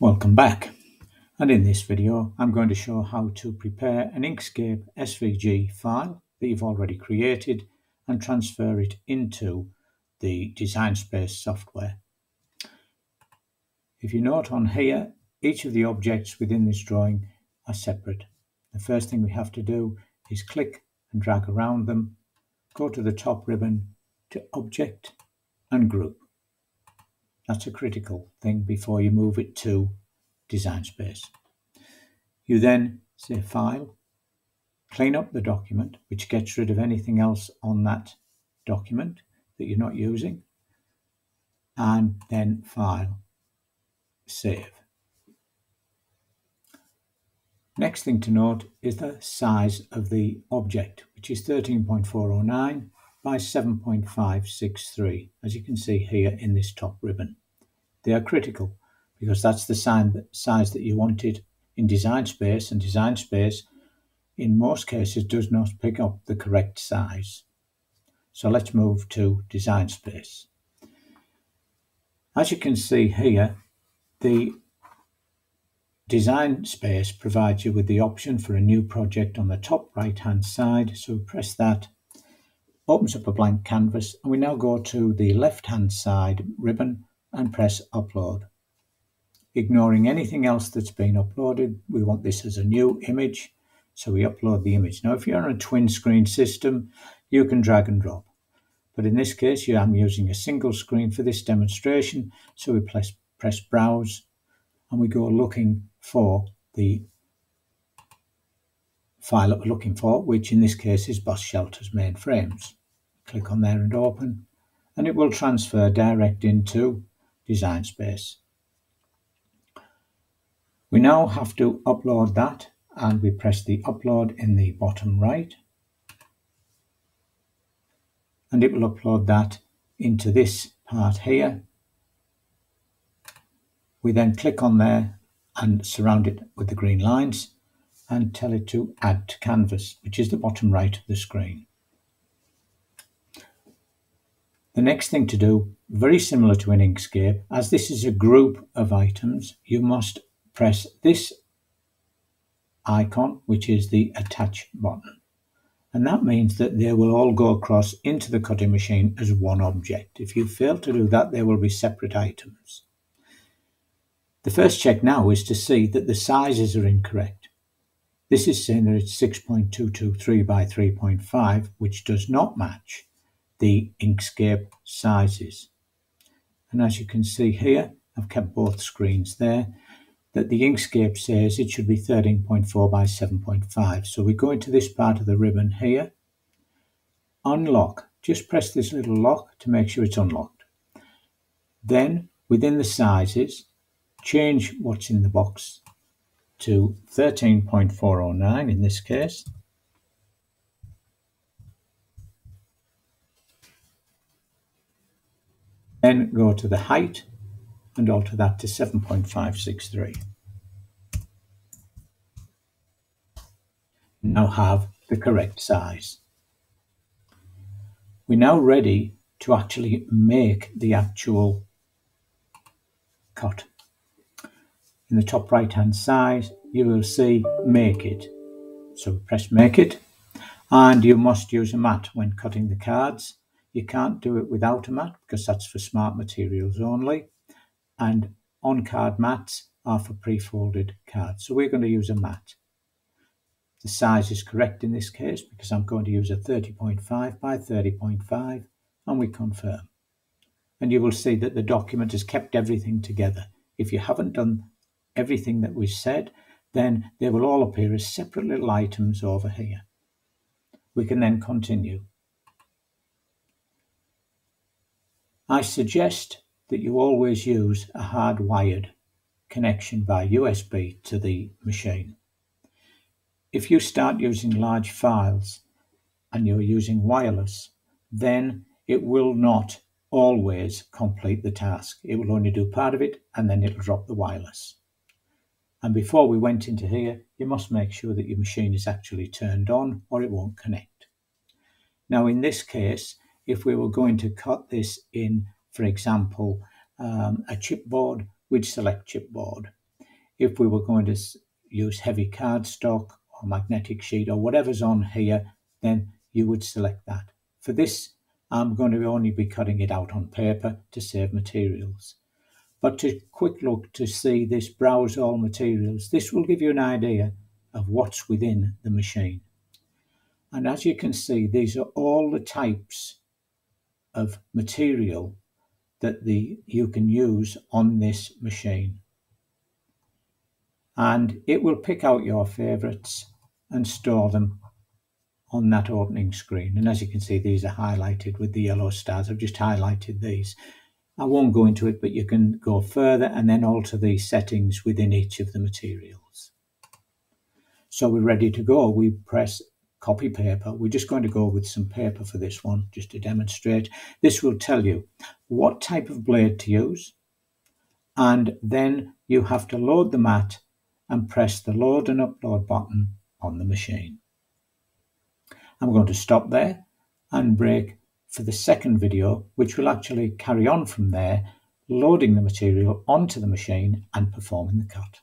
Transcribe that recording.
Welcome back and in this video I'm going to show how to prepare an Inkscape SVG file that you've already created and transfer it into the Design Space software. If you note on here each of the objects within this drawing are separate. The first thing we have to do is click and drag around them, go to the top ribbon to Object and Group. That's a critical thing before you move it to Design Space. You then say File, clean up the document, which gets rid of anything else on that document that you're not using, and then File, Save. Next thing to note is the size of the object, which is 13.409 by 7.563, as you can see here in this top ribbon. They are critical because that's the size that you wanted in design space, and design space in most cases does not pick up the correct size. So let's move to design space. As you can see here, the design space provides you with the option for a new project on the top right hand side. So press that opens up a blank canvas and we now go to the left hand side ribbon and press upload. Ignoring anything else that's been uploaded, we want this as a new image, so we upload the image. Now if you're on a twin screen system, you can drag and drop. But in this case, I'm using a single screen for this demonstration, so we press, press browse and we go looking for the file that we're looking for, which in this case is Boss Shelter's mainframes. Click on there and open, and it will transfer direct into Design Space. We now have to upload that, and we press the upload in the bottom right, and it will upload that into this part here. We then click on there and surround it with the green lines and tell it to add to canvas, which is the bottom right of the screen. The next thing to do, very similar to an Inkscape, as this is a group of items, you must press this icon, which is the attach button. And that means that they will all go across into the cutting machine as one object. If you fail to do that, they will be separate items. The first check now is to see that the sizes are incorrect. This is saying that it's 6.223 by 3.5, which does not match the Inkscape sizes. And as you can see here, I've kept both screens there, that the Inkscape says it should be 13.4 by 7.5. So we go into this part of the ribbon here, unlock, just press this little lock to make sure it's unlocked. Then within the sizes, change what's in the box to 13.409 in this case, Then go to the height and alter that to 7.563. Now have the correct size. We're now ready to actually make the actual cut. In the top right hand side, you will see make it. So press make it and you must use a mat when cutting the cards you can't do it without a mat because that's for smart materials only. And on-card mats are for pre-folded cards. So we're going to use a mat. The size is correct in this case because I'm going to use a 30.5 by 30.5 and we confirm. And you will see that the document has kept everything together. If you haven't done everything that we said, then they will all appear as separate little items over here. We can then continue. I suggest that you always use a hardwired connection by USB to the machine. If you start using large files and you're using wireless, then it will not always complete the task. It will only do part of it and then it'll drop the wireless. And before we went into here, you must make sure that your machine is actually turned on or it won't connect. Now in this case, if we were going to cut this in, for example, um, a chipboard, we'd select chipboard. if we were going to use heavy cardstock or magnetic sheet or whatever's on here, then you would select that. For this, I'm going to only be cutting it out on paper to save materials. But to quick look to see this browse all materials, this will give you an idea of what's within the machine. And as you can see, these are all the types of material that the you can use on this machine. And it will pick out your favorites and store them on that opening screen. And as you can see, these are highlighted with the yellow stars. I've just highlighted these. I won't go into it, but you can go further and then alter the settings within each of the materials. So we're ready to go. We press copy paper. We're just going to go with some paper for this one, just to demonstrate. This will tell you what type of blade to use. And then you have to load the mat and press the load and upload button on the machine. I'm going to stop there and break for the second video, which will actually carry on from there, loading the material onto the machine and performing the cut.